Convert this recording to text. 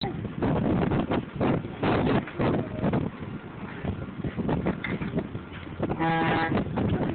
Thank à. you.